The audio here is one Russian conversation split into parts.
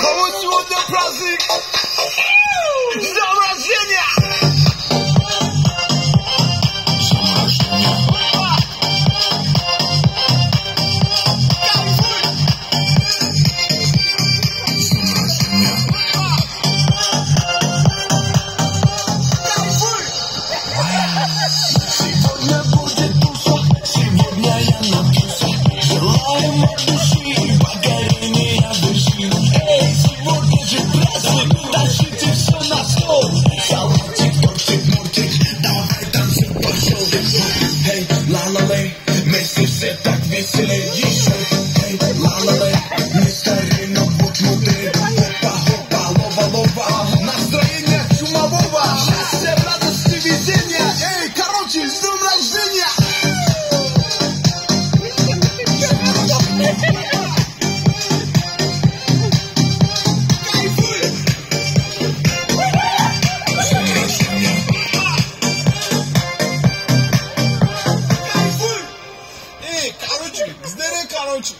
Come with you on the plastic. Все так веселей Короче, здорово, короче!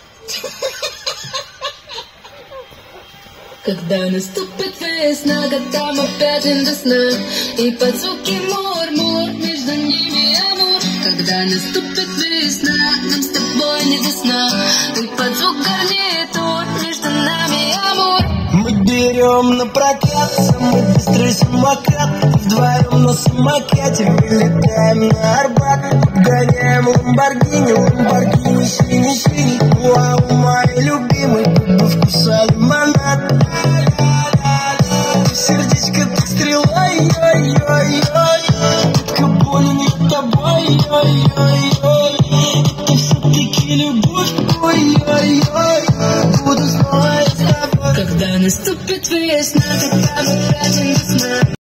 Когда наступит весна, когда опять весна. И под звуки мур-мур между ними амур. Когда наступит весна, нам с тобой не весна. И под звук гарнитур между нами амур. Мы берем на прокат самый быстрый самокат. Вдвоем на самокате вылетаем на Арбат. Обгоняем Ламборгини, Ламборгини, синий, синий Вау, мои любимые, как бы вкуса лимонад Сердечко так стрелой, ой-ой-ой Детка, болен я тобой, ой-ой-ой Это все-таки любовь, ой-ой-ой Буду снова с тобой Когда наступит весна, когда мы опять